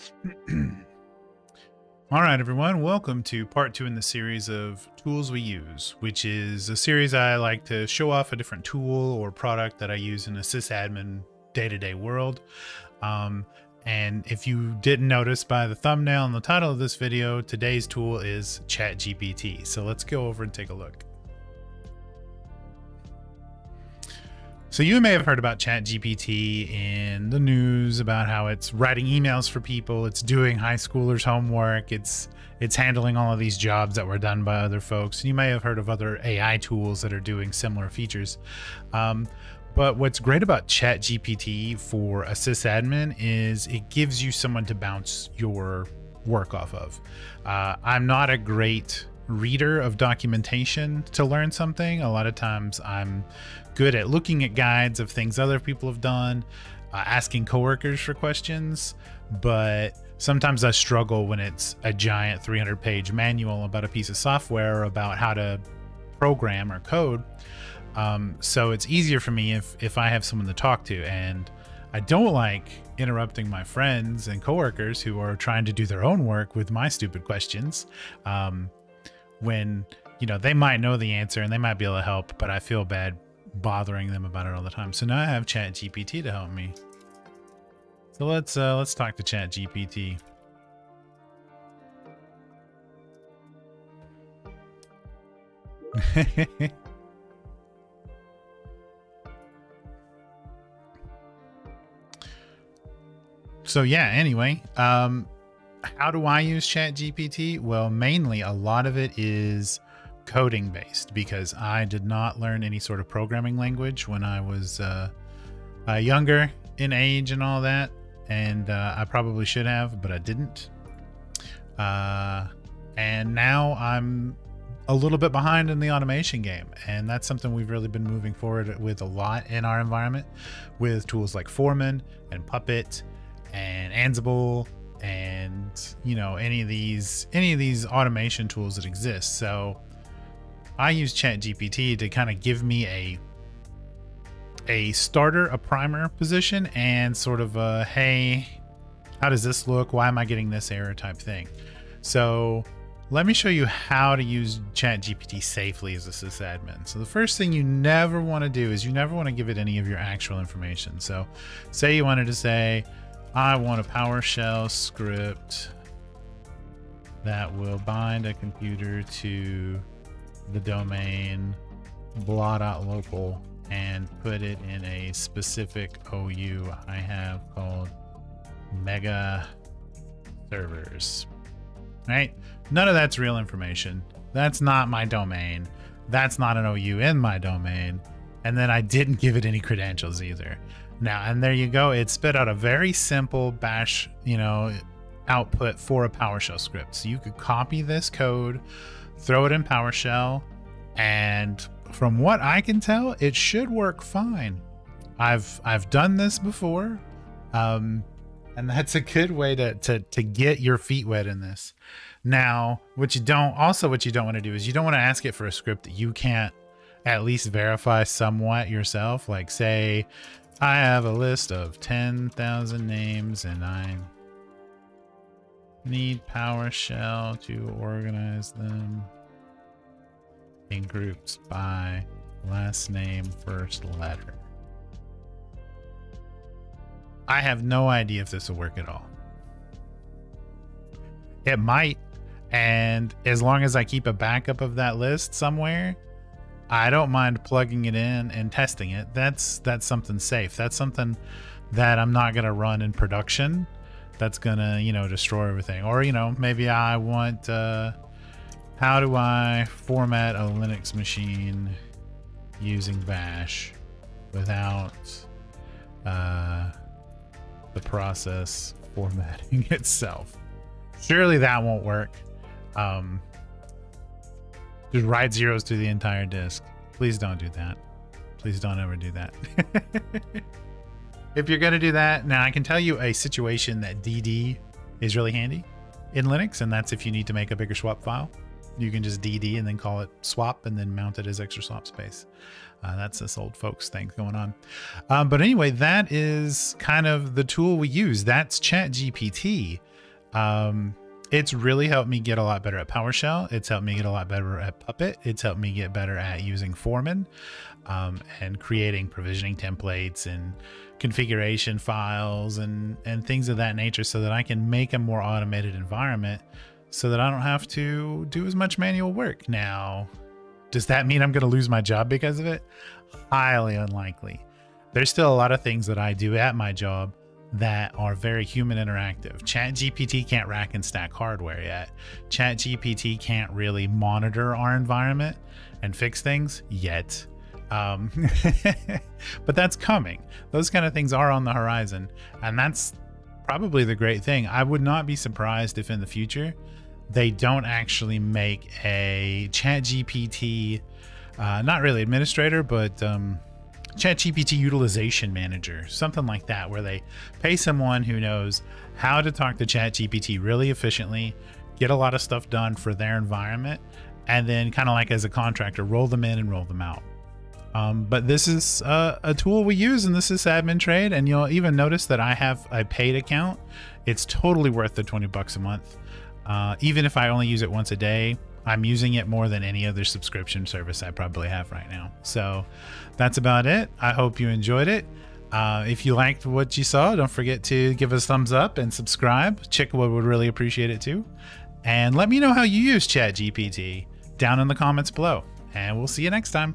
All right, everyone, welcome to part two in the series of tools we use, which is a series I like to show off a different tool or product that I use in a sysadmin day to day world. Um, and if you didn't notice by the thumbnail and the title of this video, today's tool is ChatGPT. So let's go over and take a look. So you may have heard about ChatGPT in the news about how it's writing emails for people, it's doing high schoolers' homework, it's it's handling all of these jobs that were done by other folks. And you may have heard of other AI tools that are doing similar features. Um, but what's great about ChatGPT for a sysadmin is it gives you someone to bounce your work off of. Uh, I'm not a great reader of documentation to learn something. A lot of times I'm good at looking at guides of things other people have done, uh, asking coworkers for questions, but sometimes I struggle when it's a giant 300 page manual about a piece of software about how to program or code. Um, so it's easier for me if if I have someone to talk to and I don't like interrupting my friends and coworkers who are trying to do their own work with my stupid questions. Um, when you know they might know the answer and they might be able to help, but I feel bad bothering them about it all the time. So now I have Chat GPT to help me. So let's uh, let's talk to Chat GPT. so yeah, anyway, um, how do I use ChatGPT? Well, mainly a lot of it is coding based because I did not learn any sort of programming language when I was uh, uh, younger in age and all that. And uh, I probably should have, but I didn't. Uh, and now I'm a little bit behind in the automation game. And that's something we've really been moving forward with a lot in our environment with tools like Foreman and Puppet and Ansible and you know any of these any of these automation tools that exist so I use ChatGPT to kind of give me a a starter, a primer position, and sort of a hey, how does this look? Why am I getting this error type thing? So let me show you how to use ChatGPT safely as a sysadmin. So the first thing you never want to do is you never want to give it any of your actual information. So say you wanted to say, I want a PowerShell script that will bind a computer to the domain blah.local and put it in a specific OU I have called mega servers. Right? None of that's real information. That's not my domain. That's not an OU in my domain. And then I didn't give it any credentials either. Now, and there you go. It spit out a very simple bash, you know, output for a PowerShell script. So you could copy this code throw it in PowerShell, and from what I can tell, it should work fine. I've I've done this before, um, and that's a good way to, to to get your feet wet in this. Now, what you don't also what you don't want to do is you don't want to ask it for a script that you can't at least verify somewhat yourself. Like say, I have a list of ten thousand names and I Need PowerShell to organize them in groups by last name, first letter. I have no idea if this will work at all. It might, and as long as I keep a backup of that list somewhere, I don't mind plugging it in and testing it. That's that's something safe. That's something that I'm not going to run in production that's gonna you know destroy everything or you know maybe i want uh how do i format a linux machine using bash without uh the process formatting itself surely that won't work um just write zeros to the entire disk please don't do that please don't ever do that if you're going to do that, now I can tell you a situation that DD is really handy in Linux, and that's if you need to make a bigger swap file. You can just DD and then call it swap and then mount it as extra swap space. Uh, that's this old folks thing going on. Um, but anyway, that is kind of the tool we use. That's ChatGPT. Um, it's really helped me get a lot better at PowerShell. It's helped me get a lot better at Puppet. It's helped me get better at using Foreman um, and creating provisioning templates and configuration files and, and things of that nature so that I can make a more automated environment so that I don't have to do as much manual work. Now, does that mean I'm going to lose my job because of it? Highly unlikely. There's still a lot of things that I do at my job that are very human interactive. ChatGPT can't rack and stack hardware yet. ChatGPT can't really monitor our environment and fix things yet. Um, but that's coming. Those kind of things are on the horizon. And that's probably the great thing. I would not be surprised if in the future they don't actually make a ChatGPT, uh, not really administrator, but um, ChatGPT utilization manager, something like that, where they pay someone who knows how to talk to ChatGPT really efficiently, get a lot of stuff done for their environment, and then kind of like as a contractor, roll them in and roll them out. Um, but this is a, a, tool we use, and this is AdminTrade, and you'll even notice that I have a paid account. It's totally worth the 20 bucks a month. Uh, even if I only use it once a day, I'm using it more than any other subscription service I probably have right now. So that's about it. I hope you enjoyed it. Uh, if you liked what you saw, don't forget to give us thumbs up and subscribe. Chickwood would really appreciate it too. And let me know how you use ChatGPT down in the comments below. And we'll see you next time.